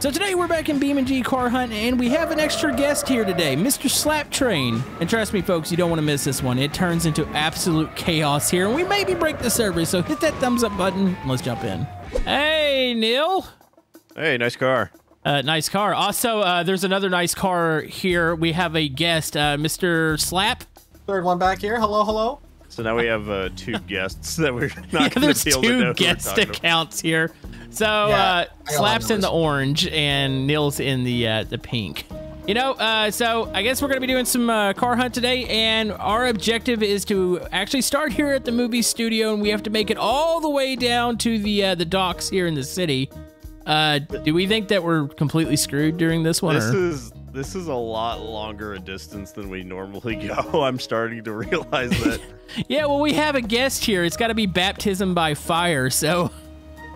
So today we're back in BeamNG Car Hunt, and we have an extra guest here today, Mr. Slap Train. And trust me, folks, you don't want to miss this one. It turns into absolute chaos here, and we maybe break the server. So hit that thumbs up button. And let's jump in. Hey, Neil. Hey, nice car. Uh, nice car. Also, uh, there's another nice car here. We have a guest, uh, Mr. Slap. Third one back here. Hello, hello. So now we have uh, two guests that we're Yeah, not going there's to be able to know two guest talking about. accounts here. So Yeah, uh, I got a lot Slap's in the orange and Neil's in the uh, the pink. You know, uh, so I guess we're gonna be doing some uh, car hunt today, and our objective is to actually start here at the movie studio, and we have to make it all the way down to the uh, the docks here in the city. Uh, do we think that we're completely screwed during this one? This or? is this is a lot longer a distance than we normally go. I'm starting to realize that. Yeah, well, we have a guest here. It's got to be baptism by fire. So,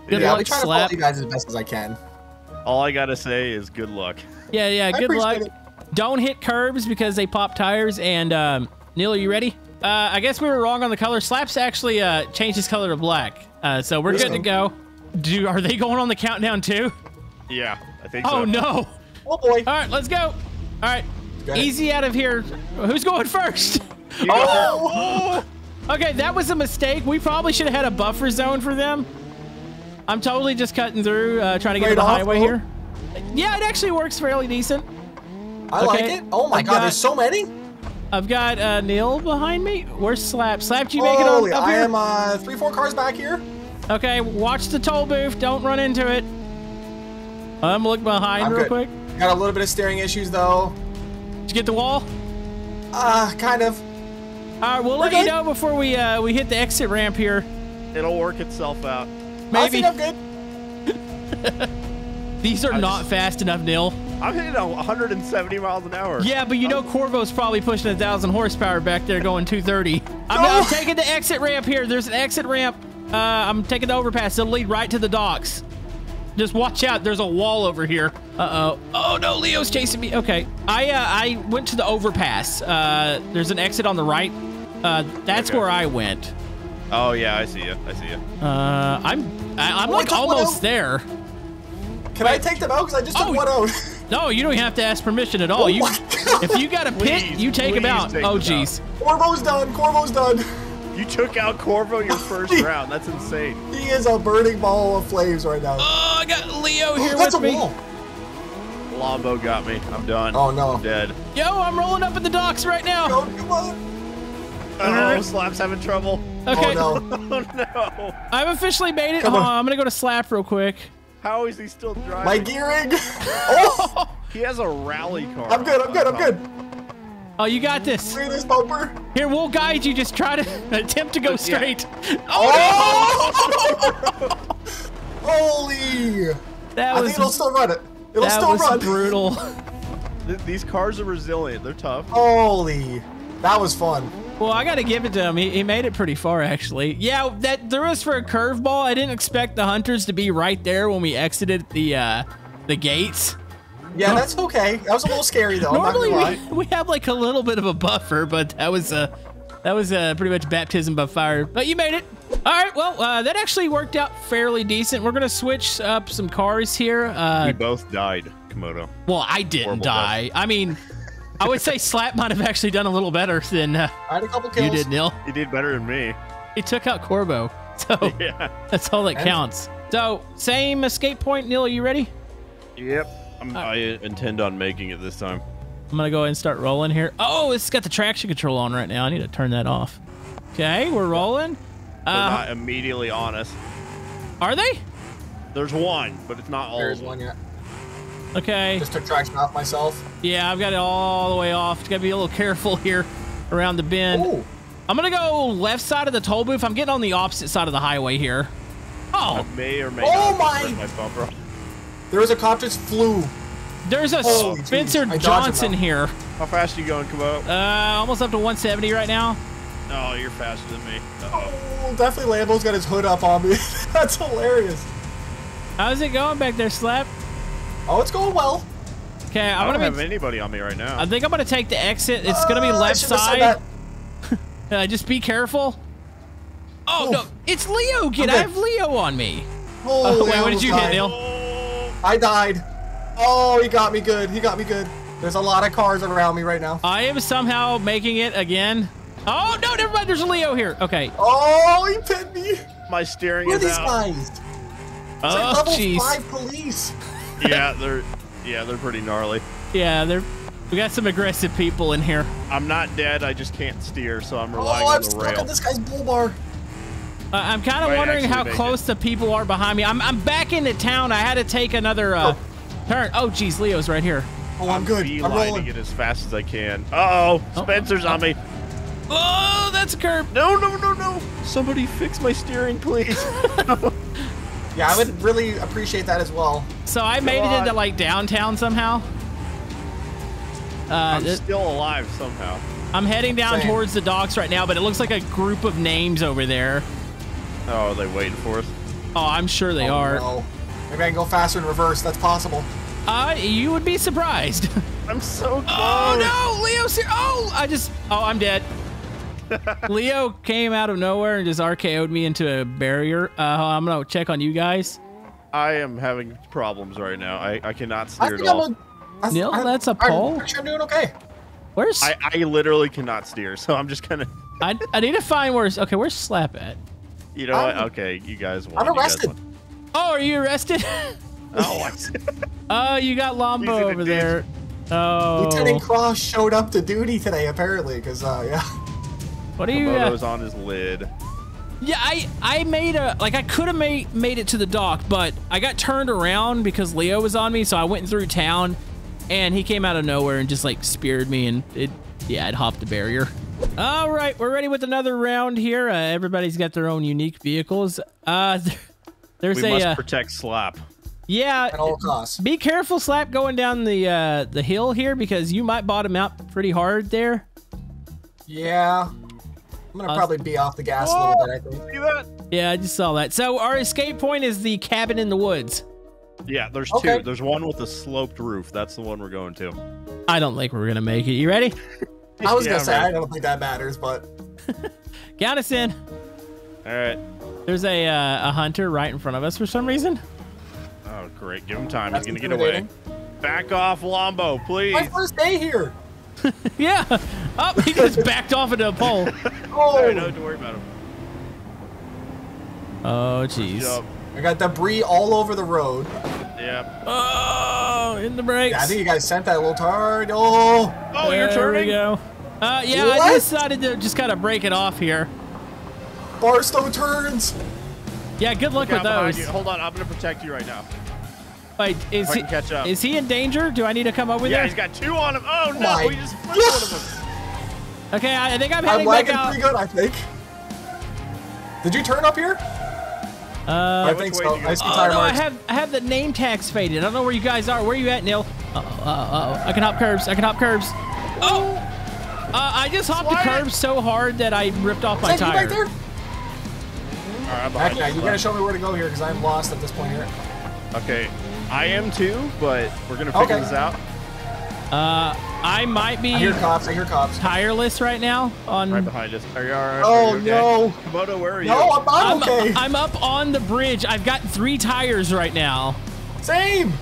good yeah, I'll be luck, trying to Slap. follow you guys as best as I can. All I gotta say is good luck. Yeah, yeah. I Good luck. appreciate Don't hit curbs because they pop tires. And um, Neil, are you ready? Uh, I guess we were wrong on the color. Slaps actually uh, changed his color to black, uh, so we're good to go. Do are they going on the countdown too? Yeah, I think so. Oh no! Oh boy. All right, let's go. All right, Go easy out of here. Who's going first? You go Oh! Okay, that was a mistake. We probably should have had a buffer zone for them. I'm totally just cutting through, uh, trying to get to the off, highway oh. here. Yeah, it actually works fairly decent. I like it. Oh my I've god, got- there's so many. I've got uh, Neil behind me. Where's Slap? Slap, did you make it on Holy, up I am uh, three, four cars back here. Okay, watch the toll booth. Don't run into it. I'm gonna look behind I'm real good. quick. Got a little bit of steering issues though. Did you get the wall? Uh, kind of. All right, we'll let you know before we uh, we hit the exit ramp here. It'll work itself out. I Maybe think I'm good. these are I not just- fast enough, Neil. I'm hitting a 170 miles an hour. Yeah, but you know Corvo's probably pushing a thousand horsepower back there, going 230. I'm, No. I'm taking the exit ramp here. There's an exit ramp. Uh, I'm taking the overpass. It'll lead right to the docks. Just watch out. There's a wall over here. Uh oh. Oh no, Leo's chasing me. Okay. I uh, I went to the overpass. Uh, there's an exit on the right. Uh, that's Okay. where I went. Oh yeah, I see you. I see you. Uh, I'm I, I'm Oh, like I almost there. Can I take them out? Because I just took Oh, one out. No, you don't even have to ask permission at all. Oh you, if you got a pit, Please, you take him out. take oh, jeez. Corvo's done. Corvo's done. You took out Corvo your first round. That's insane. He is a burning ball of flames right now. Oh, I got Leo here That's a with me. wall. Lombo got me. I'm done. Oh, no. I'm dead. Yo, I'm rolling up at the docks right now. Go, come on. Oh, Slap's having trouble. Okay, Oh no. Oh no. I've officially made it. Come Hold on. on, I'm gonna go to Slap real quick. How is he still driving? My gearing. Oh, He has a rally car. I'm good. I'm good. I'm good. Oh, you got this. Look at this bumper. Here, we'll guide you. Just try to attempt to go straight. Oh! oh Holy! That I was think it'll still run it. It'll that still was run. brutal. These cars are resilient. They're tough. Holy! That was fun. Well, I got to give it to him. He, he made it pretty far, actually. Yeah, that threw us for a curveball. I didn't expect the hunters to be right there when we exited the uh, the gates. Yeah, that's okay. That was a little scary though. Normally, I'm not gonna lie. we, we have like a little bit of a buffer, but that was a that was uh, pretty much baptism by fire. But you made it. All right. Well, uh, that actually worked out fairly decent. We're gonna switch up some cars here. Uh, We both died, Camodo. well, I didn't Horrible die. I mean, I would say Slap might have actually done a little better than uh, I had a couple kills. you did, Neil. He did better than me. He took out Corvo, so Yeah. that's all that And- counts. So, same escape point, Neil. Are you ready? Yep. I'm, I intend on making it this time. I'm gonna go ahead and start rolling here. Oh, it's got the traction control on right now. I need to turn that off. Okay, we're rolling. They're Uh, not immediately on us. are they? There's one, but it's not all There's one yet. Okay. Just took traction off myself. Yeah, I've got it all the way off. Gotta be a little careful here around the bend. Ooh. I'm gonna go left side of the toll booth. I'm getting on the opposite side of the highway here. I Oh, may or may Oh not my- hurt my bumper. There was a cop just flew. there's a Holy Spencer jeez. I dodged him, Johnson here. How fast are you going, Kobo? Uh, almost up to 170 right now. Oh, you're faster than me. Uh-oh. Oh, definitely Lambo's got his hood up on me. That's hilarious. How's it going back there, Slap? Oh, it's going well. Okay, I I'm don't gonna have anybody on me right now. I think I'm gonna take the exit. It's gonna be Uh, I left should've said side. that. Uh, just be careful. Oh Oof. no, it's Leo. Get, I'm I have Leo on me. Holy, Oh, wait, what did almost you hit. Neil? I died. Oh, he got me good. He got me good. There's a lot of cars around me right now. I am somehow making it again. Oh no, never mind. There's a Leo here. Okay. Oh, he pinned me. My steering Who are these guys? It's like Oh level jeez. five police. Yeah, they're yeah, they're pretty gnarly. Yeah, they're We got some aggressive people in here. I'm not dead. I just can't steer, so I'm Oh, relying on I'm the stuck on this guy's bull bar. Uh, I'm kind of wondering how make close the people are behind me. I'm, I'm back into town. I had to take another uh, turn. Oh, geez, Leo's right here. Oh, I'm good. I'm beelining rolling. it as fast as I can. Uh oh, Spencer's on me. Oh, that's a curb. No, no, no, no! Somebody fix my steering, please. Yeah, I would really appreciate that as well. So I made it into like downtown somehow. Uh, I'm th- still alive somehow. I'm heading down Same. towards the docks right now, but it looks like a group of names over there. Oh, are they waiting for us? Oh, I'm sure they Oh, are. no. Maybe I can go faster in reverse. That's possible. Uh, you would be surprised. I'm so close. oh no, Leo's here. Oh, I just. Oh, I'm dead. Leo came out of nowhere and just RKO'd me into a barrier. Uh, I'm gonna check on you guys. I am having problems right now. I, I cannot steer think at all. a, I, Neil, I, that's a I'm pole? pretty sure I'm doing okay. Where's I, I literally cannot steer, so I'm just gonna. I, I need to find where's okay. Where's Slap at? You know what? I'm- Okay, you guys won. I'm arrested. Oh, are you arrested? Oh, I- oh, you got Lombo He's in a over ditch. there. Oh, Lieutenant Cross showed up to duty today, apparently, because, uh, yeah. What are you? Uh, Camodo's on his lid. yeah, I I made a like I could have made made it to the dock, but I got turned around because Leo was on me, so I went through town, and he came out of nowhere and just like speared me, and it yeah, it hopped the barrier. All right, we're ready with another round here. Uh, everybody's got their own unique vehicles. Uh, there's We a must uh, protect Slap. yeah. At all costs. Be careful, Slap, going down the uh, the hill here because you might bottom out pretty hard there. Yeah. I'm gonna Uh, probably be off the gas a little bit, I think. See that? Yeah, I just saw that. So our escape point is the cabin in the woods. Yeah, there's Okay. two. There's one with a sloped roof. That's the one we're going to. I don't think we're gonna make it. You ready? I was Yeah, gonna say, right. I don't think that matters, but. Count us in. All right. There's a uh, a hunter right in front of us for some reason. Oh, great. Give him time. That's He's gonna get away. Back off, Lombo, please. My first day here! Yeah. Oh, he just backed off into a pole. Oh! All right, no, don't worry about him. Oh, jeez. I got debris all over the road. Yep. Oh, in the brakes. Yeah, I think you guys sent that a little tard. Oh! Oh, you're there we go. Uh, yeah, I decided to just kind of break it off here. Barstow turns! Yeah, good luck Down with those. you. Hold on, I'm gonna protect you right now. Wait, is I he can catch up. is he in danger? Do I need to come over yeah, there? he's got two on him. Oh no, my- he just flipped one of them. Okay, I I think I'm heading I'm heading back lagging out. pretty good, I think. Did you turn up here? Uh, I think way so. you I go? see Oh tire no, I have I have the name tags faded. I don't know where you guys are. Where are you at, Neil? Uh oh, uh oh, uh oh. I can hop curbs. I can hop curbs. Oh! Uh, I just hopped the Slide it. curbs so hard that I ripped off my Is that you tire. right there? All right, I'm Heck behind yeah, you. you gotta show me where to go here because I'm lost at this point here. Okay, I am too, but we're gonna figure Okay. this out. Uh, I might be I hear cops, I hear cops. tireless right now. On Right behind us. Are you all right? Oh, Are you okay? no. Camodo, where are you? No, I'm not I'm, okay. I'm up on the bridge. I've got three tires right now. Same!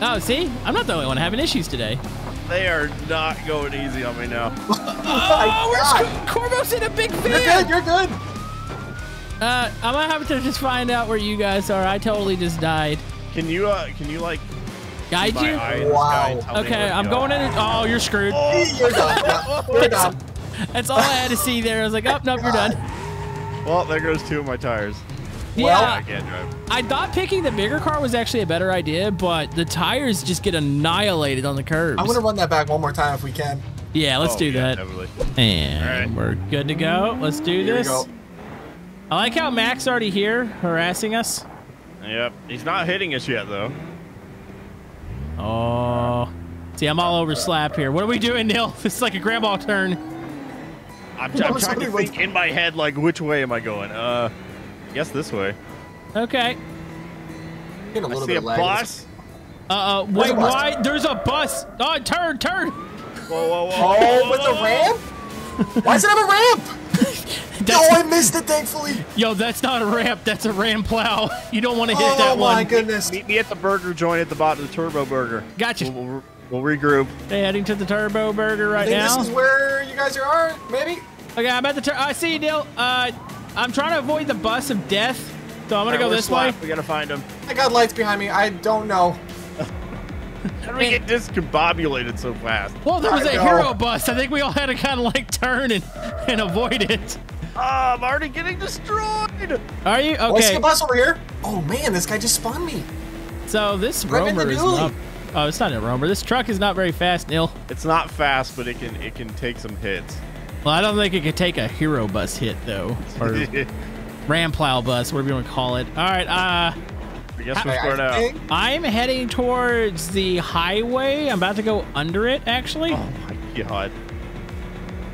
Oh, see, I'm not the only one having issues today. They are not going easy on me now. Oh, where's God. Cor- Corvo's in a big You're good, you're good. Uh, I'm gonna have to just find out where you guys are. I totally just died. Can you, uh, can you like Guide you? eye in the Wow. sky and tell me Okay, I'm go? going in. Oh, you're screwed. You're done. You're done. That's all I had to see there. I was like, oh, nope, you're done. Well, there goes two of my tires. I Yeah, can't drive. I thought picking the bigger car was actually a better idea, but the tires just get annihilated on the curbs. I'm gonna run that back one more time if we can. yeah, let's Oh, do yeah, that. Definitely. And All right. we're good to go. Let's do Here this. I like how Mac's already here harassing us. Yep. He's not hitting us yet, though. Oh. See, I'm all over slap here. What are we doing, Neil? This is like a grandma turn. I'm, I'm trying to somebody was- think in my head, like, which way am I going? Uh, I guess this way. Okay. Getting a I little see bit a of bus. Uh, uh wait, a why? There's a bus. Oh, turn, turn. Whoa, whoa, whoa. Oh, whoa, with whoa, the ramp? Why does it have a ramp? No, I missed it, thankfully. Yo, that's not a ramp. That's a ram plow. You don't want to hit Oh that my goodness. Meet me at the burger joint at the bottom of the Turbo Burger. Gotcha. We'll, we'll, we'll regroup. Hey, heading to the Turbo Burger I right think now. this is where you guys are, maybe? Okay, I'm at the. Tur- I see you, Neil. Uh, I'm trying to avoid the bus of death, so I'm gonna go this way. We gotta find him. I got lights behind me. I don't know. How do we get discombobulated so fast? Well, there was I a know. hero bus. I think we all had to kind of like turn and, and avoid it. Oh, I'm already getting destroyed. Are you I see okay? a bus over here. Oh man, this guy just spawned me. So this Right roamer is dually. not. Oh, it's not a roamer. This truck is not very fast, Neil. It's not fast, but it can it can take some hits. Well, I don't think it could take a hero bus hit though, or ram plow bus, whatever you want to call it. All right. Uh, I guess we're I, squared out. I'm heading towards the highway. I'm about to go under it. Actually, Oh my god.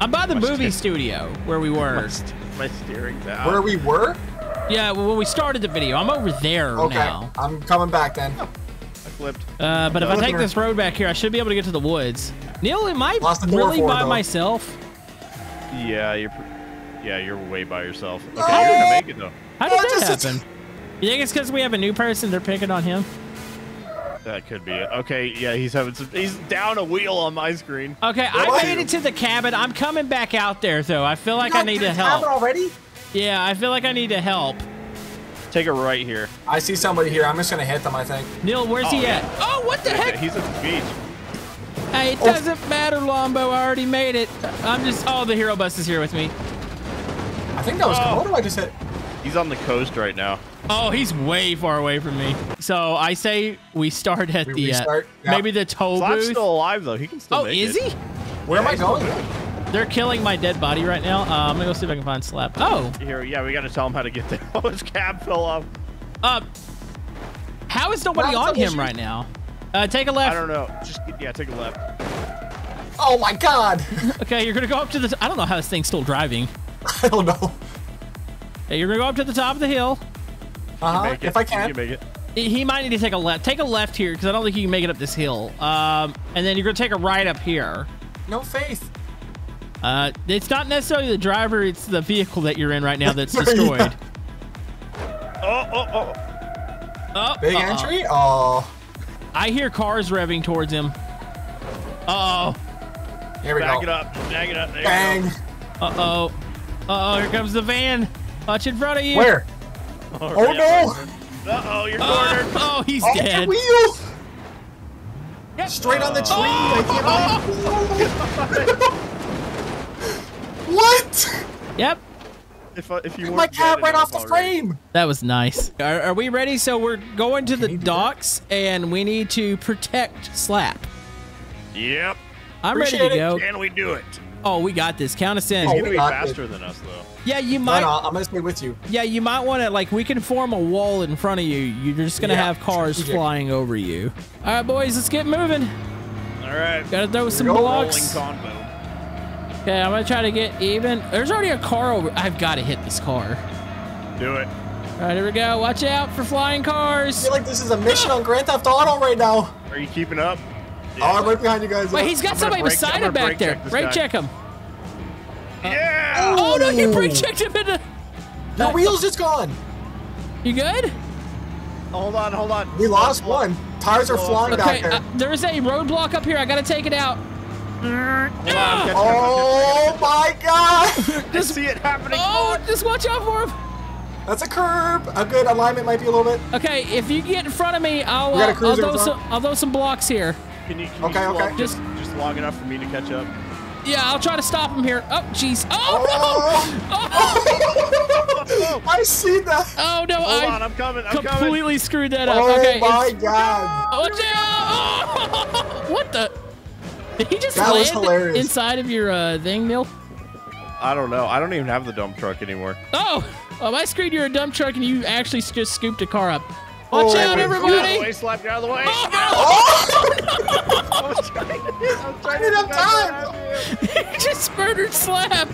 I'm by the my movie st- studio where we were. My, st- my steering's out. where we were. Yeah, well, when we started the video, I'm over there Okay, now. I'm coming back then. I flipped. Uh, but if I take this road back here, I should be able to get to the woods. Neil, am I Lost really by though. myself? Yeah, you're. Yeah, you're way by yourself. Okay, Oh! you're gonna make it though. How did Oh, that just- happen? You think it's because we have a new person? They're picking on him. That could be it. Okay, yeah, he's having some. He's down a wheel on my screen. Okay, I made you? it to the cabin. I'm coming back out there, though. I feel like I need to it happen help. already? Yeah, I feel like I need to help. Take a right here. I see somebody here. I'm just gonna hit them. I think. Neil, where's Oh, he yeah. at? Oh, what the heck? He's at the beach. Hey, it Oh. doesn't matter, Lombo. I already made it. I'm just. Oh, the hero bus is here with me. I think that was Oh. Camodo I just hit. He's on the coast right now. Oh, he's way far away from me. So I say we start at We the uh, restart? Yeah. maybe the toll Slap's booth. still alive though. He can still oh, make is it. he? Where am I going? They're killing my dead body right now. Uh, I'm gonna go see if I can find Slap. Oh, Here, yeah, we gotta tell him how to get there. Oh, his cab fell off. uh, how is nobody Well, on him issues. right now? Uh, take a left. I don't know. Just yeah, take a left. Oh my god! Okay, you're gonna go up to the. I don't know how this thing's still driving. I don't know. Hey, you're gonna go up to the top of the hill. Uh huh. Make it. If I You can. can make it. He he might need to take a left. Take a left here because I don't think you can make it up this hill. Um, and then you're gonna take a right up here. No faith. Uh, it's not necessarily the driver; it's the vehicle that you're in right now that's Yeah. destroyed. Oh, oh, oh. Oh, Big uh-oh. entry. Oh, I hear cars revving towards him. Uh oh. here we Back go. it up. Back it up. There Bang. Uh oh. Uh oh. Here comes the van. Watch in front of you. Where? Go. Oh no! Uh oh, you're Oh, cornered. oh, he's Off the dead. wheel! Straight on the tree. Oh. What? Yep. If, uh, if you My weren't cab right off the already. frame. That was nice. Are, are we ready? So we're going to the you that? docks and we need to protect Slap. Yep. I'm ready Appreciate to it. go. Can we do it? Oh, we got this. Count us in. Oh, He's we gonna be faster it. than us though. Yeah, you might. no, I'm gonna stay with you. Yeah, you might want to like we can form a wall in front of you. You're just gonna Yeah, have cars strategic. flying over you. All right, boys, let's get moving. All right. Gotta throw some go. Rolling blocks. Okay, I'm gonna try to get even. There's already a car over. I've got to hit this car. Do it. All right, here we go. Watch out for flying cars. I feel like this is a mission on Grand Theft Auto right now. Are you keeping up? Oh, I'm right behind you guys. Wait, he's got I'm somebody brake- beside him back there. check this guy. check him. Yeah. Oh no, you Ooh. brake checked him into. The wheel's just gone. You good? Hold on, hold on. We lost Hold on. one. Tires are flying on. Okay, back there. uh, there's a roadblock up here. I gotta take it out. Hold on, I'm Ah! catching up, I'm oh my god! just. I see it happening. Oh, just watch out for him. That's a curb. A good alignment might be a little bit. Okay, if you get in front of me, I'll We got a uh, I'll throw some I'll throw some blocks here. Can you, can Okay, you slow okay. up just just long enough for me to catch up? Yeah, I'll try to stop him here. Oh, jeez. Oh, Oh. no! Oh, I see that. oh no! Hold I on, I'm coming. I'm coming. completely screwed that up. Oh okay. my it's- god. Watch out! Oh, what the? Did he just That land hilarious. inside of your uh, thing, Neil? I don't know. I don't even have the dump truck anymore. Oh, oh, I screwed you're a dump truck and you actually just scooped a car up. Watch Oh, out, wait, Get out of the everybody! way, slap get out of the way. Oh, I was trying to, I was trying I didn't to have time. he just murdered Slap.